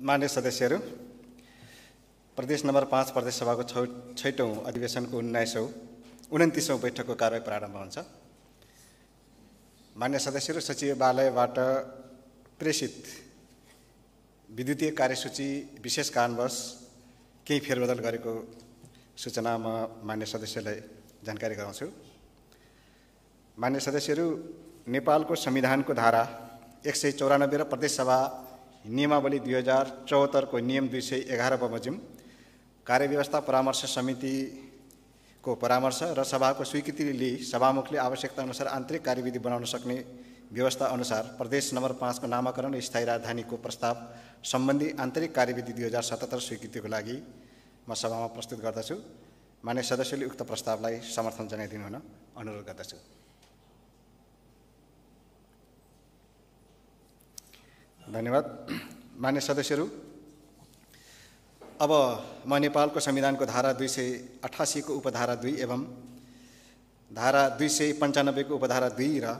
मान्य सदस्यहरू प्रदेश नम्बर पाँच प्रदेश सभाको छौ छैटौँ अधिवेशनको उन्नाइसौँ उन्तिसौँ बैठकको कारवाही प्रारम्भ हुन्छ। मान्य सदस्यहरू सचिवालयबाट प्रेषित विद्युतीय कार्यसूची विशेष कारणवश केही फेरबदल गरेको सूचना म मान्य सदस्यलाई जानकारी गराउँछु। मान्य सदस्यहरू नेपालको संविधानको धारा एक सय चौरानब्बे र प्रदेश सभा नियमावली दुई हजार चौहत्तरको नियम दुई सय एघार बमोजिम कार्यव्यवस्था परामर्श समितिको परामर्श र सभाको स्वीकृति लिई सभामुखले आवश्यकता अनुसार आन्तरिक कार्यविधि बनाउन सक्ने व्यवस्था अनुसार प्रदेश नम्बर पाँचको नामाकरण स्थायी राजधानीको प्रस्ताव सम्बन्धी आन्तरिक कार्यविधि दुई हजार सतहत्तर स्वीकृतिको लागि म सभामा प्रस्तुत गर्दछु। मान्य सदस्यले उक्त प्रस्तावलाई समर्थन जनाइदिनु हुन अनुरोध गर्दछु। धन्यवाद। मान्य सदस्यहरू अब म नेपालको संविधानको धारा दुई सय अठासीको उपधारा दुई एवं धारा दुई सय पन्चानब्बेको उपधारा दुई र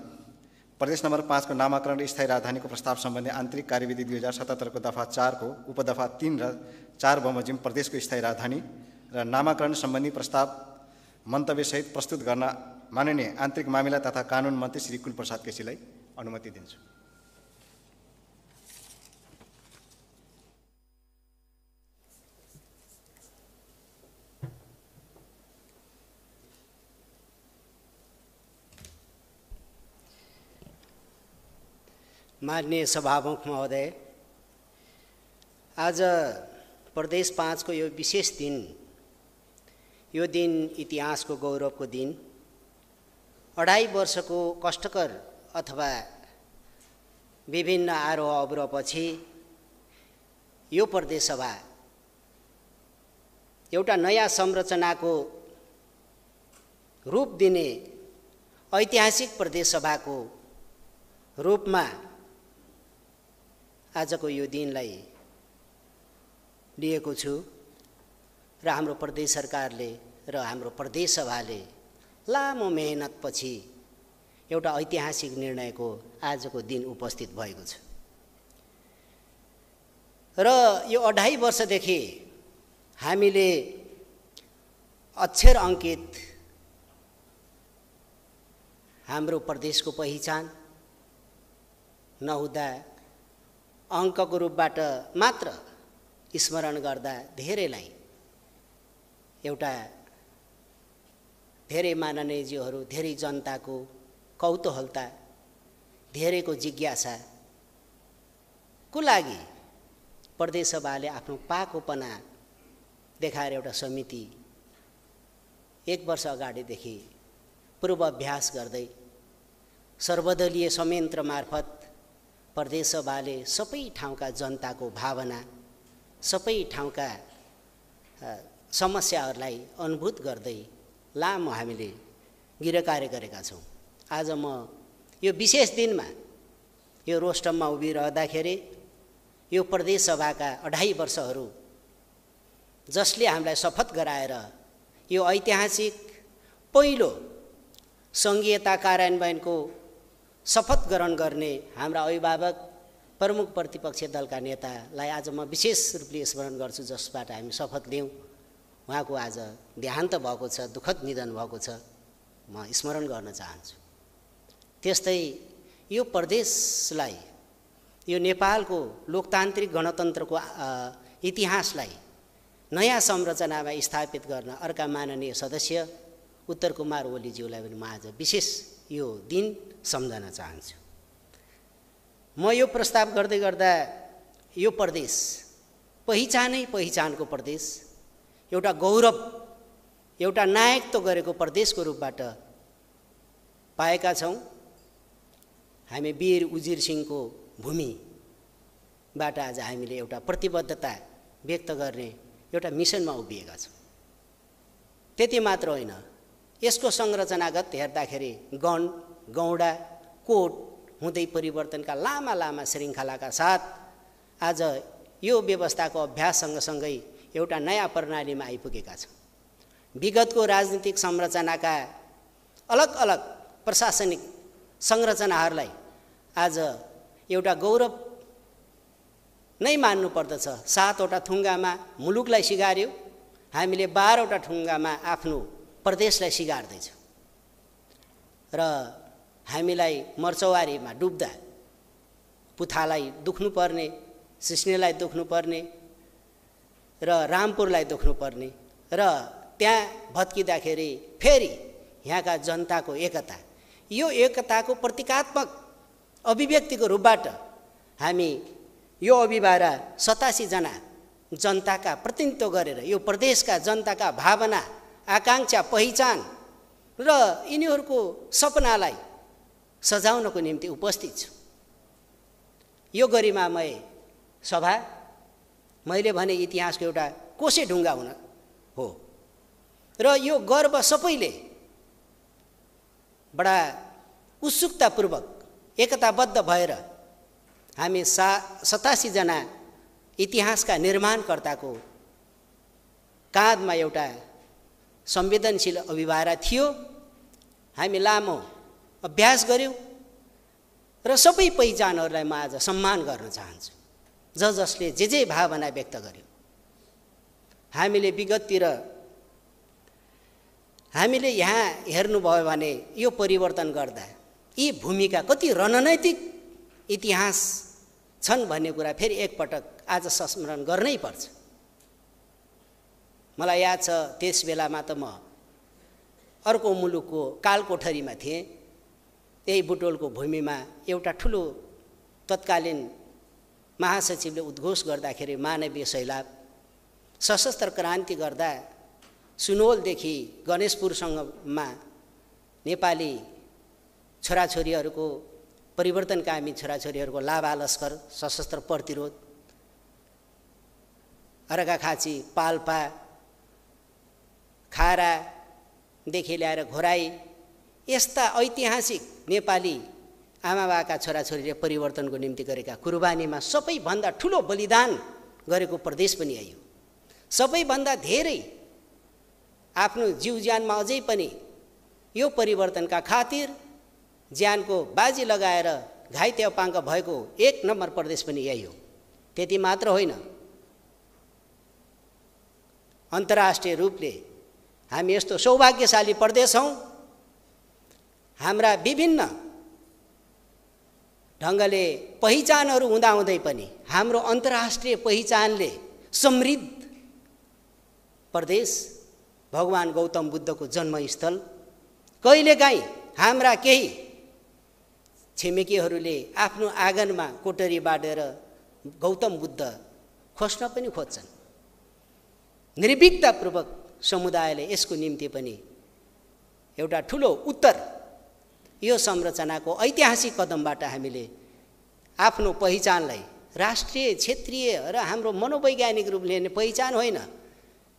प्रदेश नम्बर पाँचको नामाकरण स्थायी राजधानीको प्रस्ताव सम्बन्धी आन्तरिक कार्यविधि दुई हजार सतहत्तरको दफा चारको उपदफा तिन र चार बमोजिम प्रदेशको स्थायी राजधानी र नामाकरण सम्बन्धी प्रस्ताव मन्तव्यसहित प्रस्तुत गर्न माननीय आन्तरिक मामिला तथा कानुन मन्त्री श्री कुलप्रसाद केसीलाई अनुमति दिन्छु। मान्य सभामुख महोदय आज प्रदेश पाँचको यो विशेष दिन यो दिन इतिहासको गौरवको दिन अढाई वर्षको कष्टकर अथवा विभिन्न आरोह अवरोहपछि यो प्रदेश सभा एउटा नयाँ संरचनाको रूप दिने ऐतिहासिक प्रदेश सभाको रूपमा आजको यो दिनलाई लिएको छु र हाम्रो प्रदेश सरकारले र हाम्रो प्रदेश सभाले लामो मेहनतपछि एउटा ऐतिहासिक निर्णयको आजको दिन उपस्थित भएको छ। र यो अढाई वर्षदेखि हामीले अक्षर अङ्कित हाम्रो प्रदेशको पहिचान नहुँदा अङ्कको रूपबाट मात्र स्मरण गर्दा धेरैलाई एउटा धेरै माननीयज्यूहरू धेरै जनताको कौतूहलता धेरैको जिज्ञासाको लागि प्रदेश सभाले आफ्नो पाकोपना देखाएर एउटा समिति एक वर्ष अगाडिदेखि पूर्वाभ्यास गर्दै सर्वदलीय संयन्त्र मार्फत प्रदेश सभाले सबै ठाउँका जनताको भावना सबै ठाउँका समस्याहरूलाई अनुभूत गर्दै लामो हामीले गिरकार्य गरेका छौँ। आज म यो विशेष दिनमा यो रोस्टममा उभिरहँदाखेरि यो प्रदेश सभाका अढाई वर्षहरू जसले हामीलाई शपथ गराएर यो ऐतिहासिक पहिलो सङ्घीयता कार्यान्वयनको शपथ ग्रहण गर्ने हाम्रा अभिभावक प्रमुख प्रतिपक्ष दलका नेतालाई आज म विशेष रूपले स्मरण गर्छु जसबाट हामी शपथ लियौँ। उहाँको आज देहान्त भएको छ दुःखद निधन भएको छ म स्मरण गर्न चाहन्छु। त्यस्तै यो प्रदेशलाई यो नेपालको लोकतान्त्रिक गणतन्त्रको इतिहासलाई नयाँ संरचनामा स्थापित गर्न अर्का माननीय सदस्य उत्तर कुमार ओलीज्यूलाई पनि म आज विशेष यो दिन सम्झन चाहन्छु। म यो प्रस्ताव गर्दै गर्दा यो प्रदेश पहिचानै पहिचानको प्रदेश एउटा गौरव एउटा नायकत्व गरेको प्रदेशको रूपबाट पाएका छौँ। हामी वीर उजिर सिंहको भूमिबाट आज हामीले एउटा प्रतिबद्धता व्यक्त गर्ने एउटा मिसनमा उभिएका छौँ। त्यति मात्र होइन। यसको संरचनागत हेर्दाखेरि गण गौडा कोट हुँदै परिवर्तनका लामा लामा श्रृङ्खलाका साथ आज यो व्यवस्थाको अभ्यास सँगसँगै एउटा नयाँ प्रणालीमा आइपुगेका छौँ। विगतको राजनीतिक संरचनाका अलग अलग प्रशासनिक संरचनाहरूलाई आज एउटा गौरव नै मान्नुपर्दछ सातवटा थुङ्गामा मुलुकलाई सिगार्यो। हामीले बाह्रवटा ठुङ्गामा आफ्नो प्रदेशलाई सिगार्दैछौँ र हामीलाई मर्चवारीमा डुब्दा पुथालाई दुख्नुपर्ने सिस्नेलाई दुख्नुपर्ने र रामपुरलाई दुख्नुपर्ने र त्यहाँ भत्किँदाखेरि फेरि यहाँका जनताको एकता। यो एकताको प्रतीकात्मक अभिव्यक्तिको रूपबाट हामी यो अभिभारा सतासीजना जनताका प्रतिनिधित्व गरेर यो प्रदेशका जनताका भावना आकाङ्क्षा पहिचान र यिनीहरूको सपनालाई सजाउनको निम्ति उपस्थित छु। यो गरिमामय सभा मैले भने इतिहासको एउटा कोसे ढुङ्गा हुन हो। र यो गर्व सबैले बडा उत्सुकतापूर्वक एकताबद्ध भएर हामी सा सतासीजना इतिहासका निर्माणकर्ताको काँधमा एउटा संवेदनशील अभिभारा थियो। हामी लामो अभ्यास गऱ्यौँ र सबै पहिचानहरूलाई म आज सम्मान गर्न चाहन्छु। ज जसले जे जे भावना व्यक्त गर्यो। हामीले विगततिर हामीले यहाँ हेर्नुभयो भने यो परिवर्तन गर्दा यी भूमिका कति रणनैतिक इतिहास छन् भन्ने कुरा फेरि एकपटक आज संस्मरण गर्नै पर्छ। मलाई याद छ त्यस बेलामा त म अर्को मुलुकको कालकोठरीमा थिएँ। त्यही बुटोलको भूमिमा एउटा ठुलो तत्कालीन महासचिवले उद्घोष गर्दाखेरि मानवीय सैलाब सशस्त्र क्रान्ति गर्दा सुनोलदेखि गणेशपुरसँगमा नेपाली छोराछोरीहरूको परिवर्तनकामी छोराछोरीहरूको लाभालस्कर सशस्त्र प्रतिरोध अर्घाखाँची पाल्पा खारादेखि ल्याएर घोराई। यस्ता ऐतिहासिक नेपाली आमाबाका छोराछोरीले परिवर्तनको निम्ति गरेका कुर्बानीमा सबैभन्दा ठुलो बलिदान गरेको प्रदेश पनि आयो सबैभन्दा धेरै आफ्नो जिउ ज्यानमा अझै पनि यो परिवर्तनका खातिर ज्यानको बाजी लगाएर घाइते अपाङ्ग भएको एक नम्बर प्रदेश पनि यही हो। त्यति मात्र होइन। अन्तर्राष्ट्रिय रूपले हामी यस्तो सौभाग्यशाली प्रदेश हौँ हाम्रा विभिन्न ढङ्गले पहिचानहरू हुँदाहुँदै पनि हाम्रो अन्तर्राष्ट्रिय पहिचानले समृद्ध प्रदेश भगवान् गौतम बुद्धको जन्मस्थल कहिलेकाहीँ हाम्रा केही छिमेकीहरूले आफ्नो आँगनमा कोटरी बाँडेर गौतम बुद्ध खोज्न पनि खोज्छन्। निर्भीकतापूर्वक समुदायले यसको निम्ति पनि एउटा ठुलो उत्तर यो संरचनाको ऐतिहासिक कदमबाट हामीले आफ्नो पहिचानलाई राष्ट्रिय क्षेत्रीय र हाम्रो मनोवैज्ञानिक रूपले पहिचान होइन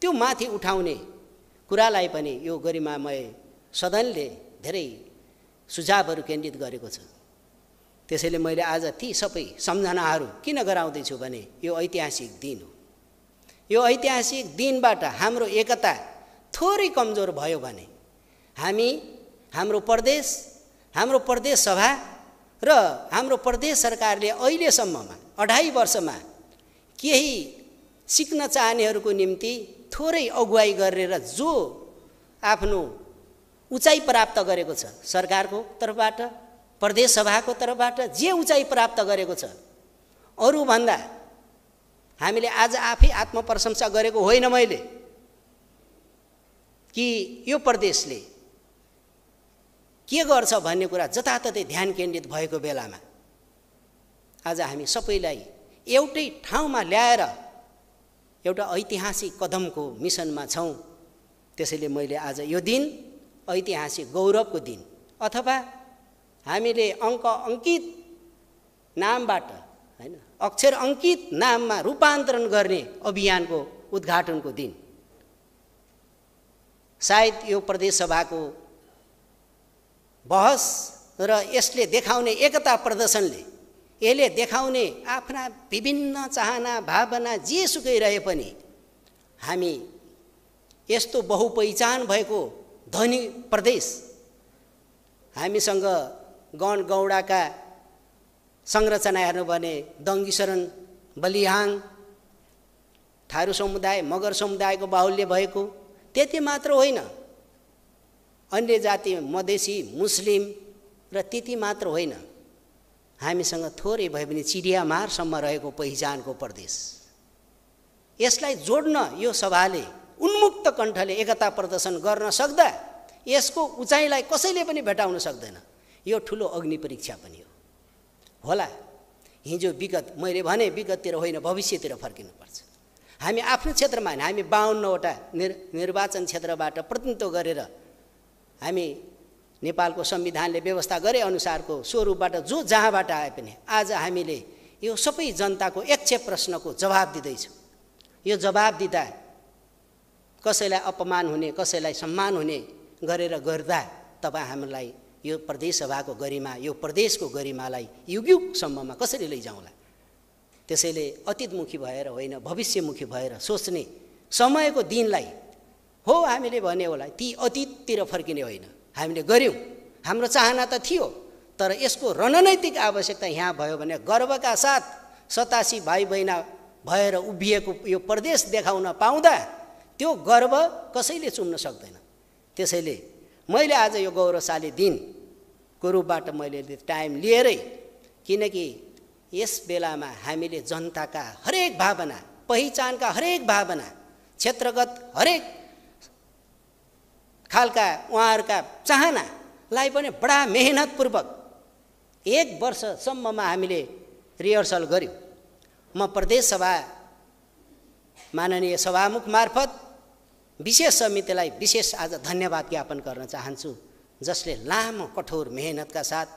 त्यो माथि उठाउने कुरालाई पनि यो गरिमामय सदनले धेरै सुझावहरू केन्द्रित गरेको छ। त्यसैले मैले आज ती सबै सम्झनाहरू किन गराउँदैछु भने यो ऐतिहासिक दिन हो। यो ऐतिहासिक दिनबाट हाम्रो एकता थोरै कमजोर भयो भने हामी हाम्रो प्रदेश हाम्रो प्रदेश सभा र हाम्रो प्रदेश सरकारले अहिलेसम्ममा अढाई वर्षमा केही सिक्न चाहनेहरूको निम्ति थोरै अगुवाई गरेर जो आफ्नो उचाइ प्राप्त गरेको छ सरकारको तर्फबाट प्रदेश सभाको तर्फबाट जे उचाइ प्राप्त गरेको छ अरूभन्दा हामीले आज आफै आत्मप्रशंसा गरेको होइन मैले। कि यो प्रदेशले के गर्छ भन्ने कुरा जताततै ध्यान केन्द्रित भएको बेलामा आज हामी सबैलाई एउटै ठाउँमा ल्याएर एउटा ऐतिहासिक कदमको मिसनमा छौँ। त्यसैले मैले आज यो दिन ऐतिहासिक गौरवको दिन अथवा हामीले अङ्क अङ्कित नामबाट होइन अक्षर अङ्कित नाममा रूपान्तरण गर्ने अभियानको उद्घाटनको दिन। सायद यो प्रदेश सभाको बहस र यसले देखाउने एकता प्रदर्शनले यसले देखाउने आफ्ना विभिन्न चाहना भावना जे सुकै रहे पनि हामी यस्तो बहुपहिचान भएको धनी प्रदेश हामीसँग गण गौडाका संरचना हेर्नु भने दङ्गीशरण बलिहाङ थारू समुदाय मगर समुदायको बाहुल्य भएको त्यति मात्र होइन। अन्य जाति मधेसी मुस्लिम र त्यति मात्र होइन। हामीसँग थोरै भए पनि चिडियामारसम्म रहेको पहिचानको प्रदेश। यसलाई जोड्न यो सभाले उन्मुक्त कण्ठले एकता प्रदर्शन गर्न सक्दा यसको उचाइलाई कसैले पनि भेटाउन सक्दैन। यो ठुलो अग्नि परीक्षा पनि हो। होला। हिजो विगत मैले भने विगततिर होइन भविष्यतिर फर्किनुपर्छ। हामी आफ्नो क्षेत्रमा होइन हामी बाहन्नवटा निर् निर्वाचन क्षेत्रबाट प्रतिनिधित्व गरेर हामी नेपालको संविधानले व्यवस्था गरे अनुसारको स्वरूपबाट जो जहाँबाट आए पनि आज हामीले यो सबै जनताको एकक्षेप प्रश्नको जवाब दिँदैछौँ। यो जवाब दिँदा कसैलाई अपमान हुने कसैलाई सम्मान हुने गरेर गर्दा तपाईँ हामीलाई यो प्रदेशसभाको गरिमा यो प्रदेशको गरिमालाई युगयुगसम्ममा कसरी लैजाउँला? त्यसैले अतीतमुखी भएर होइन भविष्यमुखी भएर सोच्ने समयको दिनलाई हो हामीले भने होला ती अतीततिर फर्किने होइन। हामीले गऱ्यौँ हाम्रो चाहना त थियो तर यसको रणनैतिक आवश्यकता यहाँ भयो भने गर्वका साथ सतासी भाइ बहिना भएर उभिएको यो प्रदेश देखाउन पाउँदा त्यो गर्व कसैले चुम्न सक्दैन। त्यसैले मैले आज यो गौरवशाली दिनको रूपबाट मैले टाइम लिएरै किनकि यस बेलामा हामीले जनताका हरेक भावना पहिचानका हरेक भावना क्षेत्रगत हरेक खालका उहाँहरूका चाहनालाई पनि बडा मेहनतपूर्वक एक वर्षसम्ममा हामीले रिहर्सल गऱ्यौँ म प्रदेश सभा माननीय सभामुख मार्फत विशेष समितिलाई विशेष आज धन्यवाद ज्ञापन गर्न चाहन्छु जसले लामो कठोर मेहनतका साथ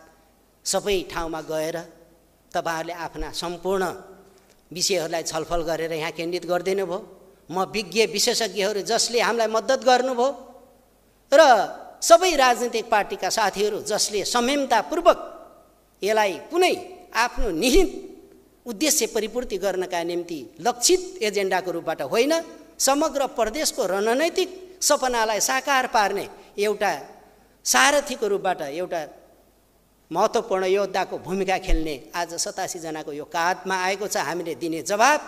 सबै ठाउँमा गएर तपाईँहरूले आफ्ना सम्पूर्ण विषयहरूलाई छलफल गरेर यहाँ केन्द्रित गरिदिनु भयो म विज्ञ विशेषज्ञहरू जसले हामीलाई मद्दत गर्नुभयो र सबै राजनीतिक पार्टीका साथीहरू जसले संयमतापूर्वक यसलाई कुनै आफ्नो निहित उद्देश्य परिपूर्ति गर्नका निम्ति लक्षित एजेन्डाको रूपबाट होइन समग्र प्रदेशको रणनैतिक सपनालाई साकार पार्ने एउटा सारथीको रूपबाट एउटा महत्त्वपूर्ण योद्धाको भूमिका खेल्ने आज सतासीजनाको यो काँधमा आएको छ। हामीले दिने जवाब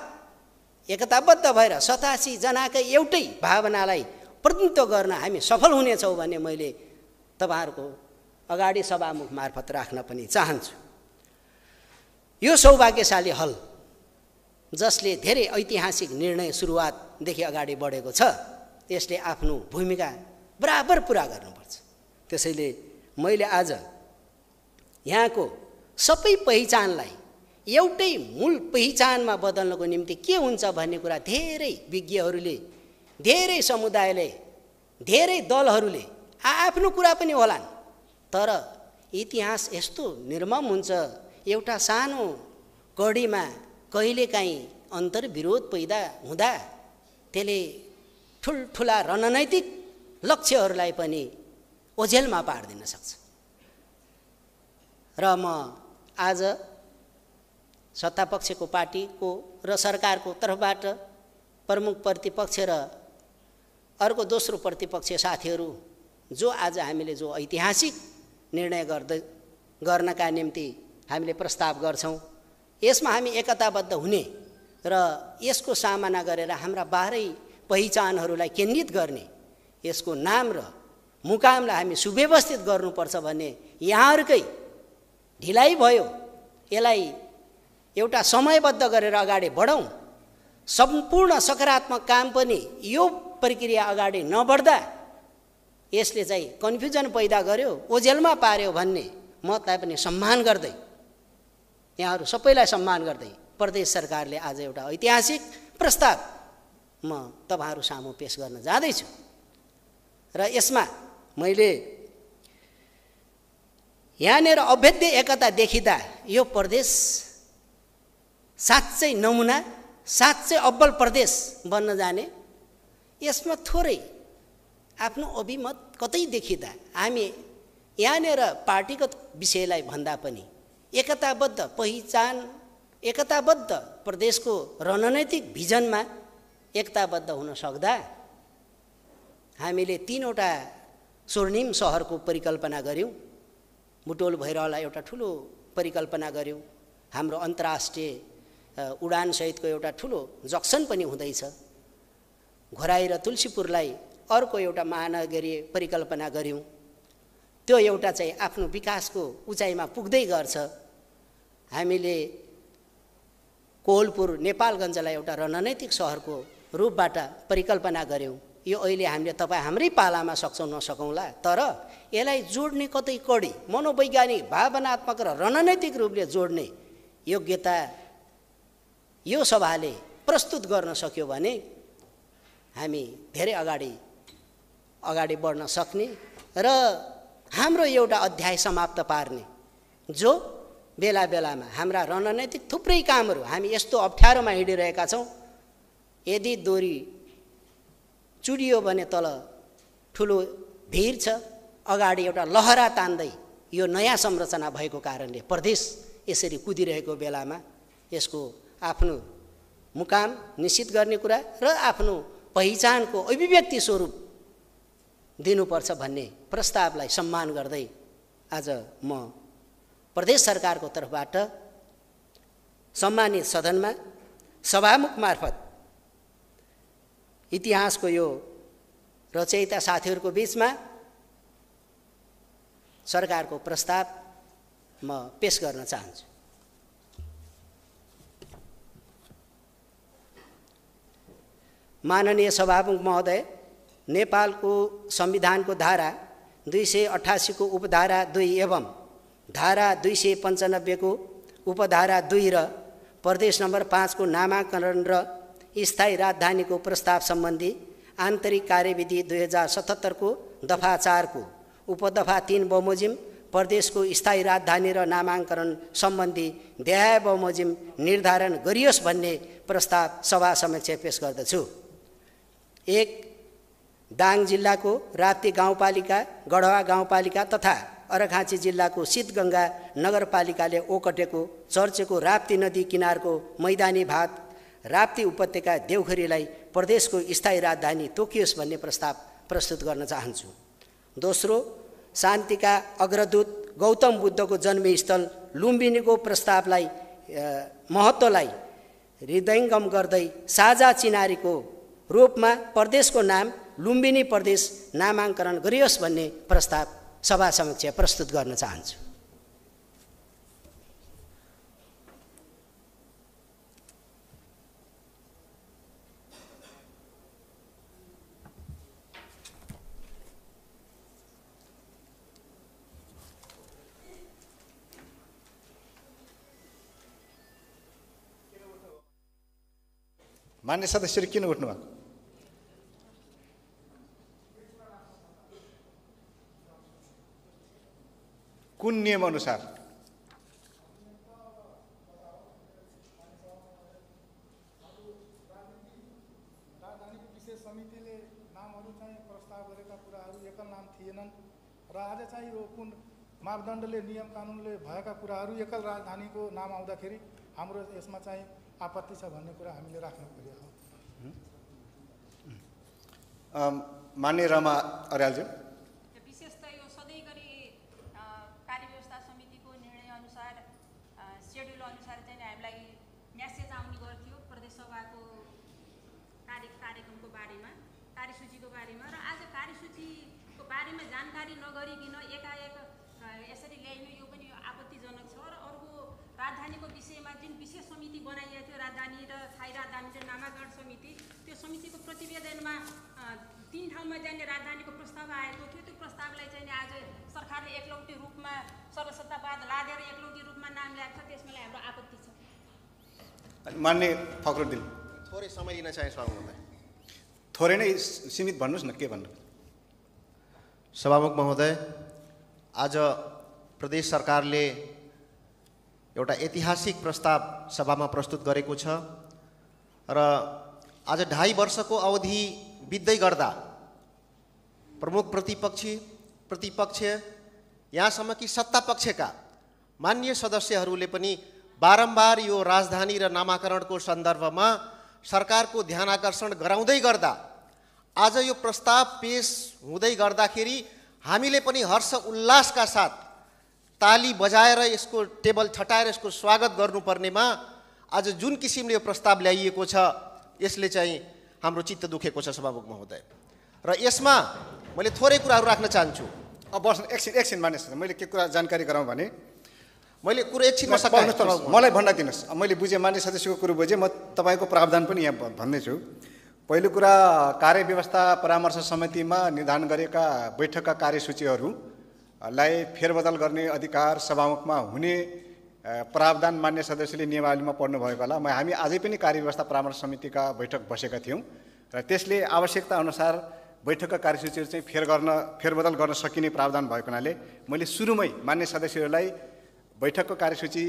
एकताबद्ध भएर सतासीजनाकै एउटै भावनालाई प्रतिनिधित्व गर्न हामी सफल हुनेछौँ भन्ने मैले तपाईँहरूको अगाडि सभामुख मार्फत राख्न पनि चाहन्छु। यो सौभाग्यशाली हल जसले धेरै ऐतिहासिक निर्णय सुरुवातदेखि अगाडि बढेको छ यसले आफ्नो भूमिका बराबर पुरा गर्नुपर्छ। त्यसैले मैले आज यहाँको सबै पहिचानलाई एउटै मूल पहिचानमा बदल्नको निम्ति के हुन्छ भन्ने कुरा धेरै विज्ञहरूले धेरै समुदायले धेरै दलहरूले आफ्नो कुरा पनि होलान्। तर इतिहास यस्तो निर्मम हुन्छ एउटा सानो कडीमा कहिलेकाहीँ अन्तर्विरोध पैदा हुँदा त्यसले ठुल्ठुला रणनैतिक लक्ष्यहरूलाई पनि ओझेलमा पारिदिन सक्छ। र म आज सत्तापक्षको पार्टीको र सरकारको तर्फबाट प्रमुख प्रतिपक्ष र अर्को दोस्रो प्रतिपक्ष साथीहरू जो आज हामीले जो ऐतिहासिक निर्णय गर्दै गर्नका निम्ति हामीले प्रस्ताव गर्छौँ यसमा हामी एकताबद्ध हुने र यसको सामना गरेर हाम्रा बाह्रै पहिचानहरूलाई केन्द्रित गर्ने यसको नाम र मुकामलाई हामी सुव्यवस्थित गर्नुपर्छ भन्ने यहाँहरूकै ढिलाइ भयो। यसलाई एउटा समयबद्ध गरेर अगाडि बढौँ सम्पूर्ण सकारात्मक काम पनि यो प्रक्रिया अगाडि नबढ्दा यसले चाहिँ कन्फ्युजन पैदा गर्यो ओझेलमा पार्यो भन्ने मतलाई पनि सम्मान गर्दै। यहाँहरू सबैलाई सम्मान गर्दै प्रदेश सरकारले आज एउटा ऐतिहासिक प्रस्ताव म तपाईँहरू सामु पेस गर्न जाँदैछु। र यसमा मैले यहाँनिर अभेद्य एकता देखिँदा यो प्रदेश साँच्चै नमुना साँच्चै अब्बल प्रदेश बन्न जाने यसमा थोरै आफ्नो अभिमत कतै देखिँदा हामी यहाँनिर पार्टीगत विषयलाई भन्दा पनि एकताबद्ध पहिचान एकताबद्ध प्रदेशको रणनैतिक भिजनमा एकताबद्ध हुन सक्दा हामीले तिनवटा स्वर्णिम सहरको परिकल्पना गऱ्यौँ। बुटोल भैरवलाई एउटा ठुलो परिकल्पना गऱ्यौँ। हाम्रो अन्तर्राष्ट्रिय उडानसहितको एउटा ठुलो जक्सन पनि हुँदैछ। घोराई र तुलसीपुरलाई अर्को एउटा महानगरीय परिकल्पना गऱ्यौँ। त्यो एउटा चाहिँ आफ्नो विकासको उचाइमा पुग्दै गर्छ। हामीले कोहलपुर नेपालगञ्जलाई एउटा रणनैतिक सहरको रूपबाट परिकल्पना गऱ्यौँ यो अहिले हामीले तपाईँ हाम्रै पालामा सक्छौँ नसकौँला। तर यसलाई जोड्ने कतै कडी मनोवैज्ञानिक भावनात्मक र रणनैतिक रूपले जोड्ने योग्यता यो सभाले प्रस्तुत गर्न सक्यो भने हामी धेरै अगाडि अगाडि बढ्न सक्ने र हाम्रो एउटा अध्याय समाप्त पार्ने। जो बेला बेलामा हाम्रा रणनैतिक थुप्रै कामहरू हामी यस्तो अप्ठ्यारोमा हिँडिरहेका छौँ। यदि दोरी चुडियो भने तल ठुलो भिर छ अगाडि एउटा लहरा तान्दै यो नयाँ संरचना भएको कारणले प्रदेश यसरी कुदिरहेको बेलामा यसको आफ्नो मुकाम निश्चित गर्ने कुरा र आफ्नो पहिचानको अभिव्यक्ति स्वरूप दिनुपर्छ भन्ने प्रस्तावलाई सम्मान गर्दै आज म प्रदेश सरकारको तर्फबाट सम्मानित सदनमा सभामुख मार्फत इतिहासको यो रचयिता साथीहरूको बिचमा सरकारको प्रस्ताव म पेस गर्न चाहन्छु। माननीय सभामुख महोदय नेपालको संविधानको धारा दुई सय अठासीको उपधारा दुई एवं धारा दुई सय पन्चानब्बेको उपधारा दुई र प्रदेश नम्बर पाँचको नामाकरण र स्थायी राजधानीको प्रस्ताव सम्बन्धी आन्तरिक कार्यविधि दुई हजार सतहत्तरको दफा चारको उपदफा तिन बमोजिम प्रदेशको स्थायी राजधानी र नामाङ्करण सम्बन्धी देहाय बमोजिम निर्धारण गरियोस् भन्ने प्रस्ताव सभा समक्ष पेस गर्दछु। एक दाङ जिल्लाको राप्ती गाउँपालिका गढवा गाउँपालिका तथा अर्घाँची जिल्लाको शीतगङ्गा नगरपालिकाले ओकटेको चर्चेको राप्ती नदी किनारको मैदानी भाग राप्ती उपत्यका देउखरीलाई प्रदेशको स्थायी राजधानी तोकियोस् भन्ने प्रस्ताव प्रस्तुत गर्न चाहन्छु। दोस्रो शान्तिका अग्रदूत गौतम बुद्धको जन्मस्थल लुम्बिनीको प्रस्तावलाई महत्त्वलाई हृदयङ्गम गर्दै साझा चिनारीको रूपमा प्रदेशको नाम लुम्बिनी प्रदेश नामाङ्करण गरियोस् भन्ने प्रस्ताव सभा समक्ष प्रस्तुत गर्न चाहन्छु। मान्य सदस्यहरू किन उठ्नुभएको कुन नियम अनुसार राजधानीको विशेष समितिले नामहरू चाहिँ प्रस्ताव गरेका कुराहरू एकल नाम थिएनन् र आज चाहिँ यो कुन मापदण्डले नियम कानुनले भएका कुराहरू एकल राजधानीको नाम आउँदाखेरि हाम्रो यसमा चाहिँ आपत्ति छ भन्ने कुरा हामीले राख्न पऱ्यो मान्य रमा अर्यालज्यू विशेष त यो सधैँ गरी अ, कार्यव्यवस्था समितिको निर्णयअनुसार अ, सेड्युल अनुसार चाहिँ हामीलाई म्यासेज आउने गर्थ्यो प्रदेश सभाको कार्य कार्यक्रमको बारेमा कार्यसूचीको बारेमा र आज कार्यसूचीको बारेमा जानकारी नगरिकन एकाएक यसरी ल्याइनु यो पनि आपत्तिजनक छ र अर्को राजधानीको विषयमा जुन विशेष समिति बनाइएको थियो राजधानी र स्थायी राजधानी र नामाकरण समिति त्यो समितिको प्रतिवेदनमा तिन ठाउँमा जाने राजधानीको प्रस्ताव आएको थियो। त्यो प्रस्तावलाई चाहिँ आज सरकारले एकलौटी रूपमा सर्वसत्तावाद लादेर एकलौटी रूपमा नाम ल्याएको छ। त्यसमा हाम्रो आपत्ति छ। मान्य फखरुद्दिन। थोरै समय लिन चाहे सभामुखलाई थोरै नै सीमित भन्नुहोस् न के भन्नु? सभामुख महोदय आज प्रदेश सरकारले एउटा ऐतिहासिक प्रस्ताव सभामा प्रस्तुत गरेको छ र आज ढाई वर्षको अवधि बित्दै गर्दा प्रमुख प्रतिपक्षी प्रतिपक्ष यहाँसम्म कि सत्ता पक्षका मान्य सदस्यहरूले पनि बारम्बार यो राजधानी र नामाकरणको सन्दर्भमा सरकारको ध्यान आकर्षण गराउँदै गर्दा आज यो प्रस्ताव पेस हुँदै गर्दाखेरि हामीले पनि हर्ष उल्लासका साथ ताली बजाएर यसको टेबल छटाएर यसको स्वागत गर्नुपर्नेमा आज जुन किसिमले यो प्रस्ताव ल्याइएको छ यसले चाहिँ हाम्रो चित्त दुखेको छ सभामुख महोदय। र यसमा मैले थोरै कुराहरू राख्न चाहन्छु। अब बस्नु एकछिन एकछिन मानिस मैले के कुरा जानकारी गराउँ भने? मैले कुरो एकछिनमा पाउनुहोस्, मलाई भन्न दिनुहोस् मैले बुझेँ मान्य सदस्यको कुरो बुझेँ म तपाईँको प्रावधान पनि यहाँ भन्दैछु। पहिलो कुरा कार्य व्यवस्था परामर्श समितिमा निर्धारण गरेका बैठकका कार्यसूचीहरूलाई फेरबदल गर्ने अधिकार सभामुखमा हुने प्रावधान मान्य सदस्यले नियमावलीमा पढ्नु भएको होला म हामी आजै पनि कार्य व्यवस्था परामर्श समितिका बैठक बसेका थियौँ र त्यसले आवश्यकता अनुसार बैठकका कार्यसूचीहरू चाहिँ फेर गर्न फेरबदल गर्न सकिने प्रावधान भएको हुनाले मैले सुरुमै मान्य सदस्यहरूलाई बैठकको कार्यसूची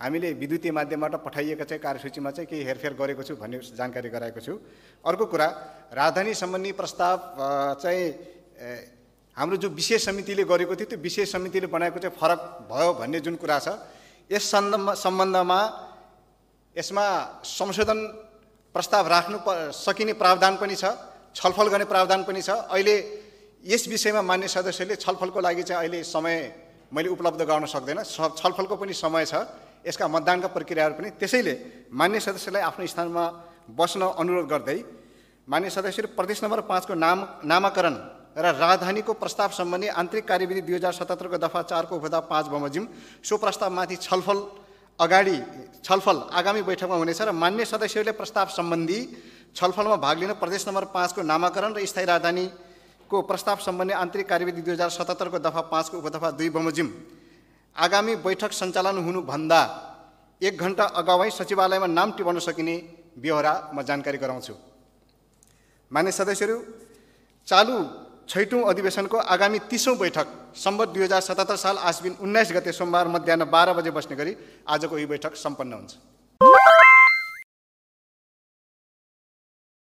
हामीले विद्युतीय माध्यमबाट पठाइएका चाहिँ कार्यसूचीमा चाहिँ केही हेरफेर गरेको छु भन्ने जानकारी गराएको छु। अर्को कुरा राजधानी सम्बन्धी प्रस्ताव चाहिँ हाम्रो जो विशेष समितिले गरेको थियो त्यो विशेष समितिले बनाएको चाहिँ फरक भयो भन्ने जुन कुरा छ यस सन्दर्भमा सम्बन्धमा यसमा संशोधन प्रस्ताव राख्नु प सकिने प्रावधान पनि छ छलफल गर्ने प्रावधान पनि छ। अहिले यस विषयमा मान्य सदस्यले छलफलको लागि चाहिँ अहिले समय मैले उपलब्ध गराउन सक्दैन। छलफलको पनि समय छ। यसका मतदानका प्रक्रियाहरू पनि त्यसैले मान्य सदस्यलाई आफ्नो स्थानमा बस्न अनुरोध गर्दै मान्य सदस्यले प्रदेश नम्बर पाँचको नाम नामाकरण र राजधानीको प्रस्ताव सम्बन्धी आन्तरिक कार्यविधि दुई हजार सतहत्तरको दफा चारको उपधा पाँच बमोजिम सो प्रस्तावमाथि छलफल अगाडि छलफल आगामी बैठकमा हुनेछ र मान्य सदस्यहरूले प्रस्ताव सम्बन्धी छलफलमा भाग लिन प्रदेश नम्बर पाँचको नामाकरण र स्थायी राजधानीको प्रस्ताव सम्बन्धी आन्तरिक कार्यविधि दुई हजार सतहत्तरको दफा पाँचको उपदफा दुई बमोजिम आगामी बैठक सञ्चालन हुनुभन्दा एक घन्टा अगावै सचिवालयमा नाम टिपाउन सकिने बेहोरा म जानकारी गराउँछु। मान्य सदस्यहरू चालु छैटौँ अधिवेशनको आगामी तिसौँ बैठक सम्बत दुई हजार सतहत्तर साल आश्विन उन्नाइस गते सोमबार मध्याह बाह्र बजे बस्ने गरी आजको यो बैठक सम्पन्न हुन्छ।